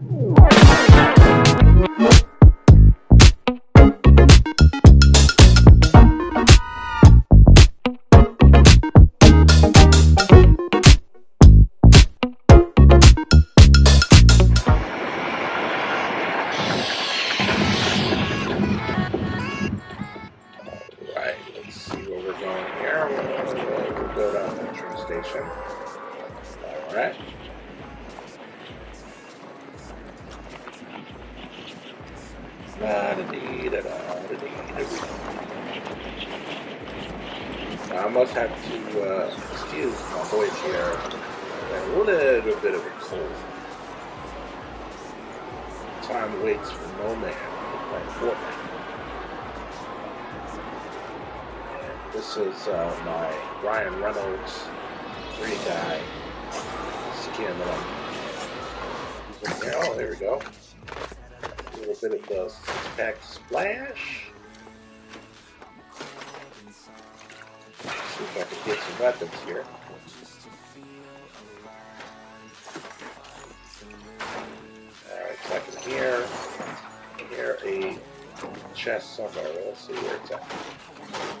Alright, I must have to uh, excuse my voice here. A little bit of a cold. Time waits for no man. Like Fortnite. This is uh, my Ryan Reynolds three guy skin. Oh, there we go. A little bit of the six pack splash. See if I can get some weapons here. Alright, so I can hear, hear a chest somewhere. Let's see where it's at.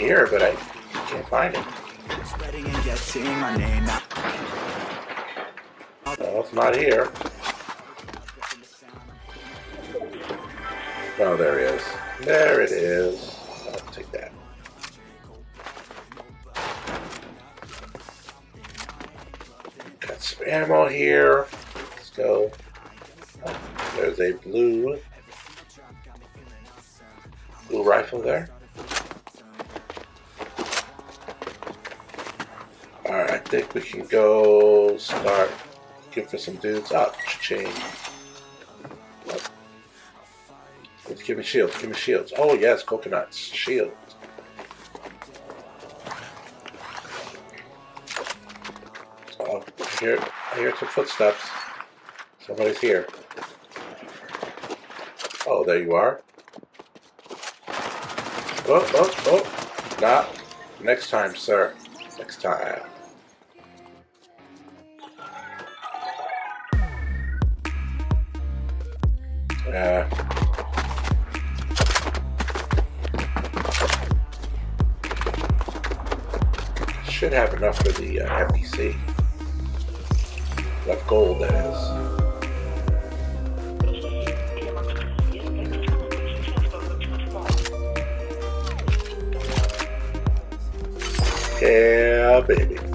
It, but I can't find it. No, it's not here. Oh, there it is. There it is. I'll take that. Got some ammo here. Let's go. Oh, there's a blue blue rifle there. Alright, I think we can go start for some dudes. Oh, chain. Give me shields, give me shields. Oh yes, coconuts. Shield. Oh, I hear, I hear some footsteps. Somebody's here. Oh, there you are. Oh, oh, oh. Not. Next time, sir. Next time. Yeah. Should have enough for the uh, FDC. Enough gold, that is. Yeah, baby.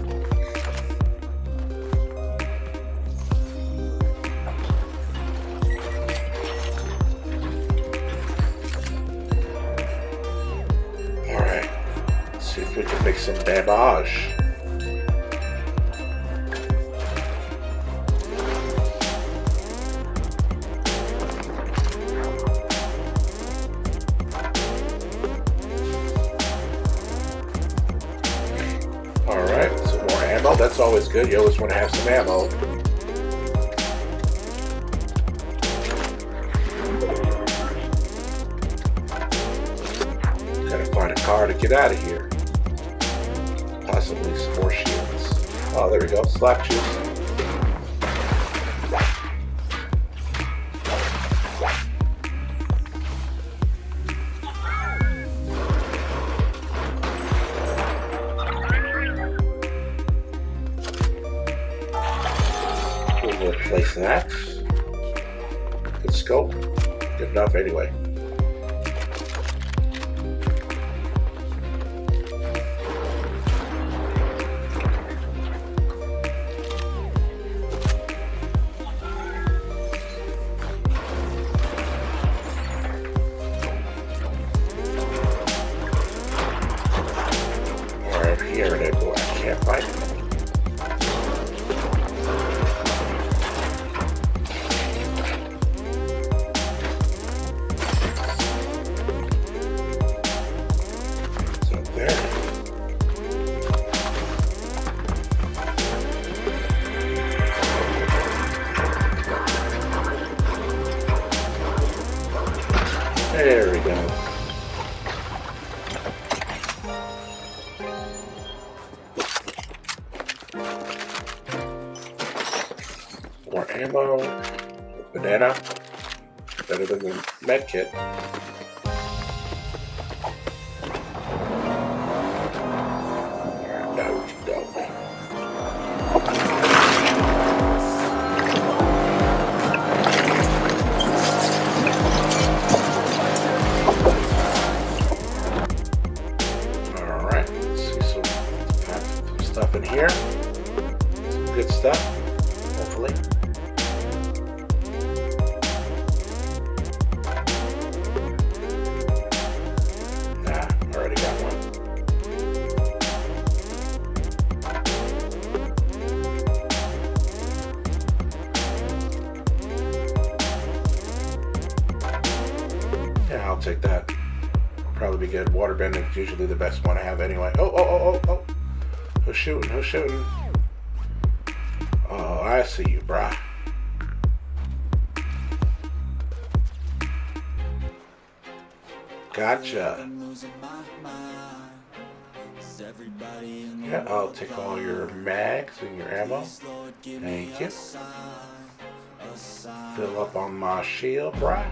That's always good. You always want to have some ammo. Gotta find a car to get out of here. Possibly some more shields. Oh, there we go. Slap juice. That. Good scope. Good enough anyway. out. More ammo, banana, better than the med kit. Take that. Probably be good. Waterbending is usually the best one I have anyway. Oh, oh, oh, oh, oh. Who's shooting? Who's shooting? Oh, I see you, brah. Gotcha. Yeah, I'll take all your mags and your ammo. Thank you. Fill up on my shield, brah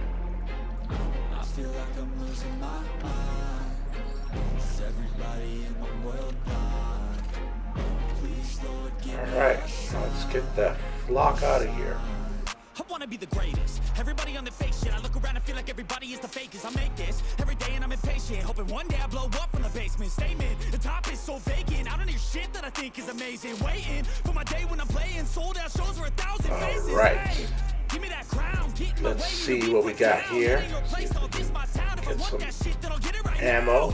get the flock out of here. I wanna be the greatest. Everybody on the fake shit. I look around and feel like everybody is the fakest. I make this every day and I'm impatient. Hoping one day I blow up from the basement. Statement, the top is so vacant. I don't hear shit that I think is amazing. Waiting for my day when I'm playing. Sold out shows for a thousand faces. All right. Hey. Let's see what we got here. Get some ammo,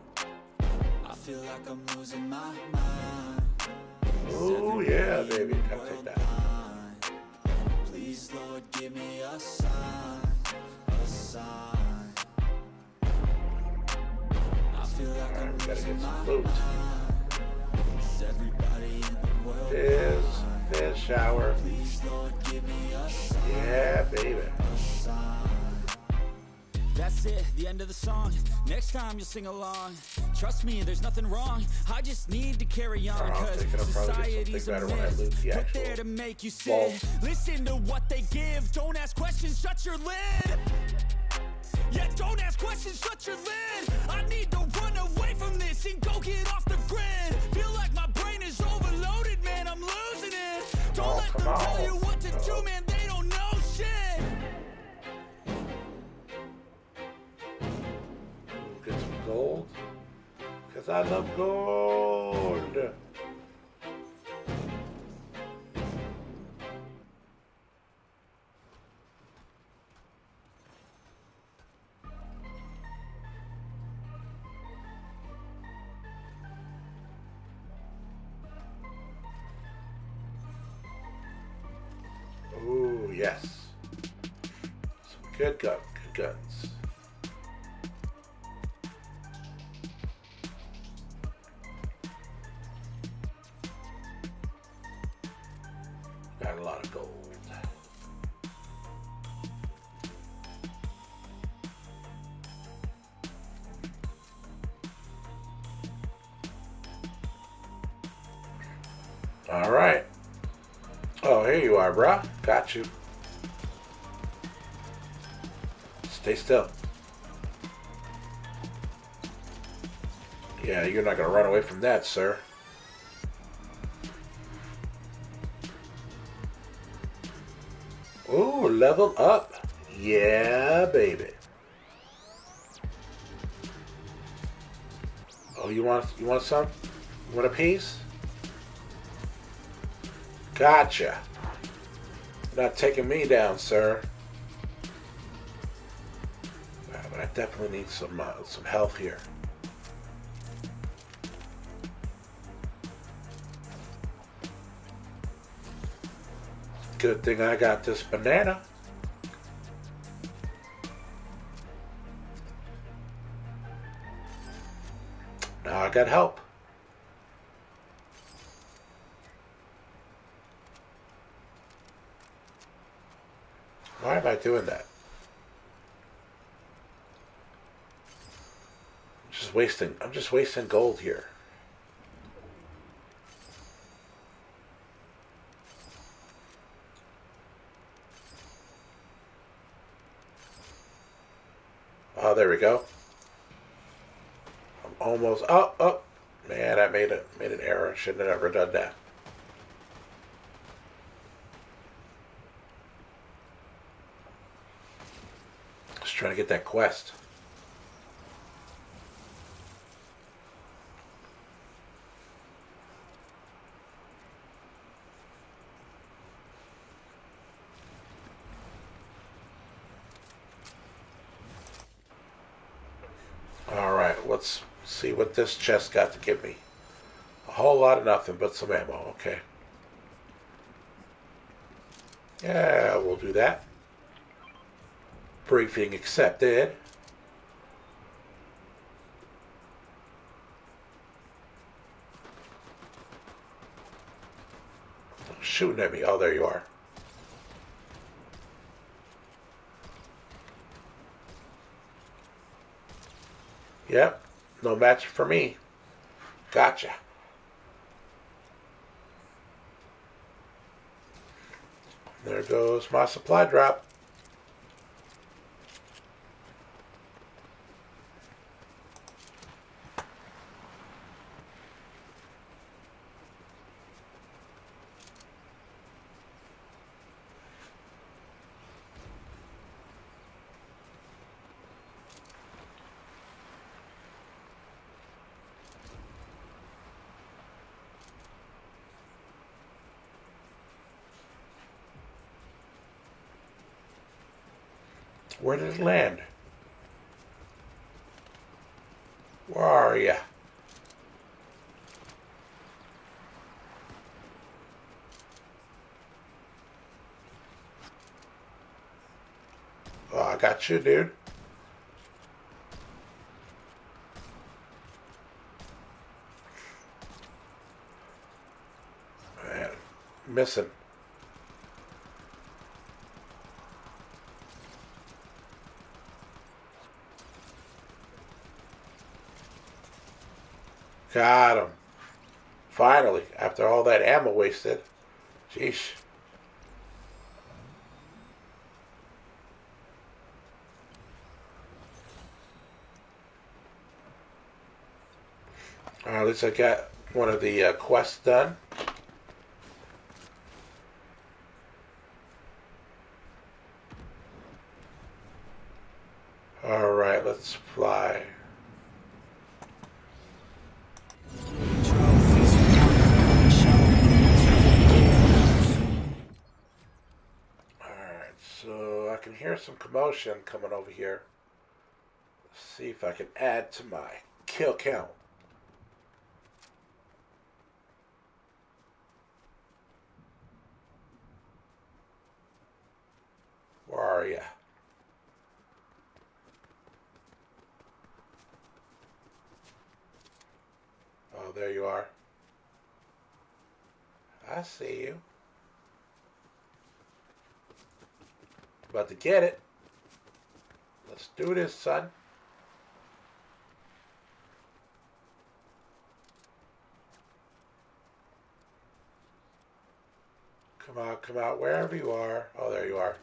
feel like I'm losing my mind. Oh yeah, baby, gotta take that. Please, Lord, give me a sign, a sign. I feel like right, I'm gotta get some loot. Fizz, fizz shower. Yeah, baby. That's it, the end of the song. Next time you'll sing along. Trust me, there's nothing wrong. I just need to carry on Cause society's a myth Put there to make you sit. Listen to what they give. Don't ask questions, shut your lid. Yeah, don't ask questions, shut your lid. I need to run away from this And go get off the grid. Feel like my brain is overloaded, man I'm losing it. Don't oh, let them on. tell you what to do, man gold. Because I love gold. Bruh. Got you. Stay still. Yeah, you're not going to run away from that, sir. Ooh, level up. Yeah, baby. Oh, you want you want some? You want a piece? Gotcha. Not taking me down, sir. But I definitely need some uh, some health here. Good thing I got this banana. Now I got help. Doing that? I'm just wasting I'm just wasting gold here. Oh, there we go. I'm almost. Oh, oh, man! I made a made an error. Shouldn't have ever done that. Trying to get that quest. All right, let's see what this chest got to give me. A whole lot of nothing but some ammo, okay. Yeah, we'll do that. Briefing accepted. Shooting at me. Oh, there you are. Yep, no match for me. Gotcha. There goes my supply drop. Where did it land? Where are you? Oh, I got you, dude. Man, missing. Got him. Finally, after all that ammo wasted. Sheesh. Right, at least I got one of the uh, quests done. All right, let's fly. Can hear some commotion coming over here. Let's see if I can add to my kill count. Where are you? Oh, there you are. I see you. About to get it. Let's do this, son. Come out, come out, wherever you are. Oh, there you are.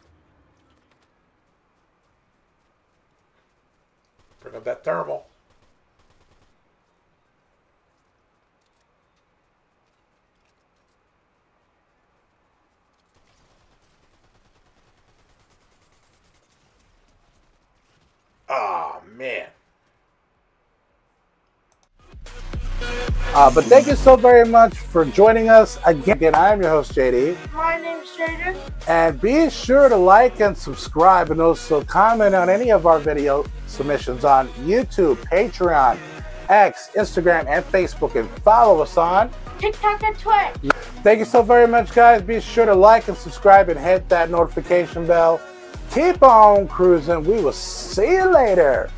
Bring up that thermal. man. Uh, but thank you so very much for joining us again. I'm your host, JD. My name's Jaden. And be sure to like and subscribe and also comment on any of our video submissions on YouTube, Patreon, X, Instagram, and Facebook. And follow us on TikTok and Twitch. Thank you so very much, guys. Be sure to like and subscribe and hit that notification bell. Keep on cruising. We will see you later.